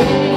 you.